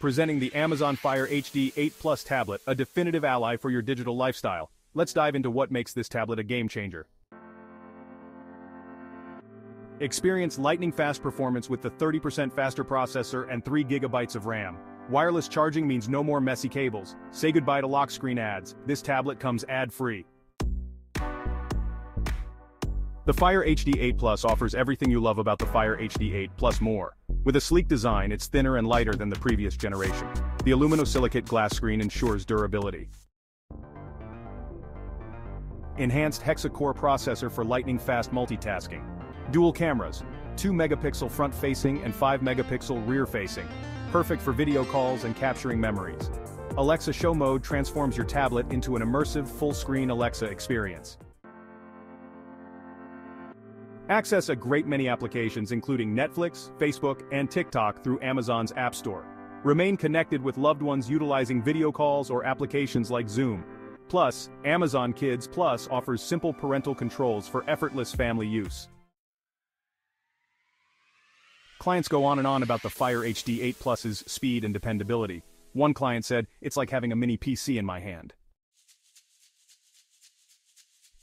presenting the Amazon Fire HD 8 Plus tablet, a definitive ally for your digital lifestyle. Let's dive into what makes this tablet a game changer. Experience lightning-fast performance with the 30% faster processor and 3GB of RAM. Wireless charging means no more messy cables. Say goodbye to lock screen ads. This tablet comes ad-free. The Fire HD 8 Plus offers everything you love about the Fire HD 8 Plus more. With a sleek design, it's thinner and lighter than the previous generation. The aluminosilicate glass screen ensures durability. Enhanced hexa-core processor for lightning-fast multitasking. Dual cameras, 2 megapixel front-facing and 5 megapixel rear-facing. Perfect for video calls and capturing memories. Alexa Show Mode transforms your tablet into an immersive full-screen Alexa experience. Access a great many applications including Netflix, Facebook, and TikTok through Amazon's App Store. Remain connected with loved ones utilizing video calls or applications like Zoom. Plus, Amazon Kids Plus offers simple parental controls for effortless family use. Clients go on and on about the Fire HD 8 Plus's speed and dependability. One client said, it's like having a mini PC in my hand.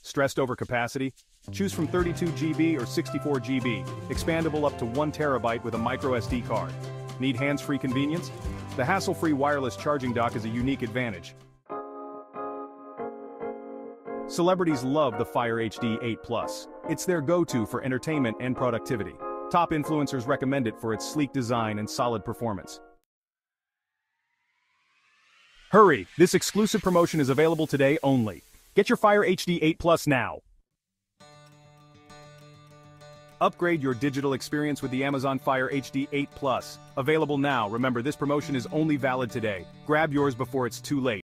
Stressed over capacity? Choose from 32GB or 64GB, expandable up to 1 terabyte with a micro SD card. Need hands-free convenience? The hassle-free wireless charging dock is a unique advantage. Celebrities love the Fire HD 8 Plus. It's their go-to for entertainment and productivity. Top influencers recommend it for its sleek design and solid performance. Hurry! This exclusive promotion is available today only. Get your Fire HD 8 Plus now. Upgrade your digital experience with the Amazon Fire HD 8 Plus. Available now. Remember, this promotion is only valid today. Grab yours before it's too late.